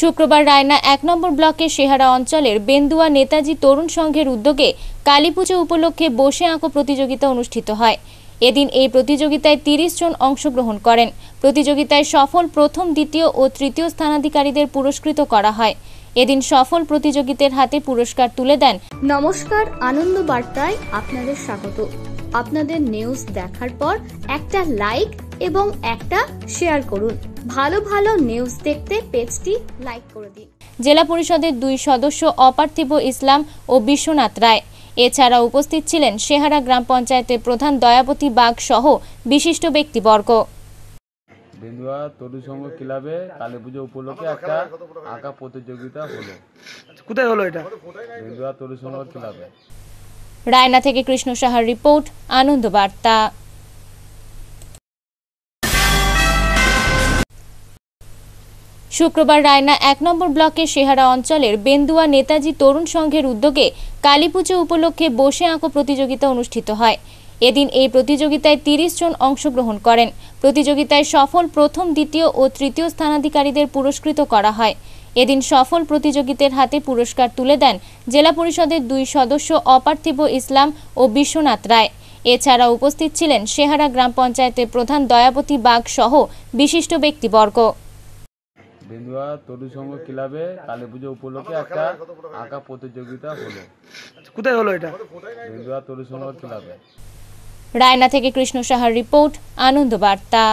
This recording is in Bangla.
শুক্রবার রায়না এক নম্বর ব্লকের সেহারা অঞ্চলের বেন্দুয়া নেতাজি তরুণ সংঘের উদ্যোগে কালীপুজো উপলক্ষে বসে আঁকো প্রতিযোগিতা অনুষ্ঠিত হয়। এদিন এই প্রতিযোগিতায় তিরিশ জন অংশগ্রহণ করেন। প্রতিযোগিতায় সফল প্রথম, দ্বিতীয় ও তৃতীয় স্থানাধিকারীদের পুরস্কৃত করা হয়। এদিন সফল প্রতিযোগীদের হাতে পুরস্কার তুলে দেন। নমস্কার, আনন্দ বার্তায় আপনাদের স্বাগত। আপনাদের নিউজ দেখার পর একটা লাইক এবং একটা শেয়ার করুন। ভালো ভালো নিউজ দেখতে পেজটি লাইক করে দিন। জেলা পরিষদের দুই সদস্য অপার্থিব ইসলাম ও বিশ্বনাথ রায়। এছাড়া উপস্থিত ছিলেন সেহারা গ্রাম পঞ্চায়েতের প্রধান দয়াপতি বাগ সহ বিশিষ্ট ব্যক্তিবর্গ। বেন্দুয়া তরু সংঘ ক্লাবে কালী পুজো উপলক্ষে একটা আঁকা প্রতিযোগিতা হলো। কোথায় হলো এটা? বেন্দুয়া তরু সংঘ ক্লাবে। রায়না থেকে কৃষ্ণ সাহার রিপোর্ট আনন্দ বার্তা। শুক্রবার রায়না এক নম্বর ব্লকের সেহারা অঞ্চলের বেন্দুয়া নেতাজি তরুণ সংঘের উদ্যোগে কালীপুজো উপলক্ষে বসে আঁকো প্রতিযোগিতা অনুষ্ঠিত হয়। এদিন এই প্রতিযোগিতায় তিরিশ জন অংশগ্রহণ করেন। প্রতিযোগিতায় সফল প্রথম, দ্বিতীয় ও তৃতীয় স্থানাধিকারীদের পুরস্কৃত করা হয়। এদিন সফল প্রতিযোগীদের হাতে পুরস্কার তুলে দেন জেলা পরিষদের দুই সদস্য অপার্থিব ইসলাম ও বিশ্বনাথ রায়। এছাড়া উপস্থিত ছিলেন সেহারা গ্রাম পঞ্চায়েতের প্রধান দয়াবতী বাগ সহ বিশিষ্ট ব্যক্তিবর্গ। বেন্দুয়া তরু সংঘ ক্লাবে কালী পুজো উপলক্ষে একটা আঁকা প্রতিযোগিতা হলো। কোথায় হলো এটা? বেন্দুয়া তরু সংঘ ক্লাবে। রায়না থেকে কৃষ্ণ সাহার রিপোর্ট আনন্দ বার্তা।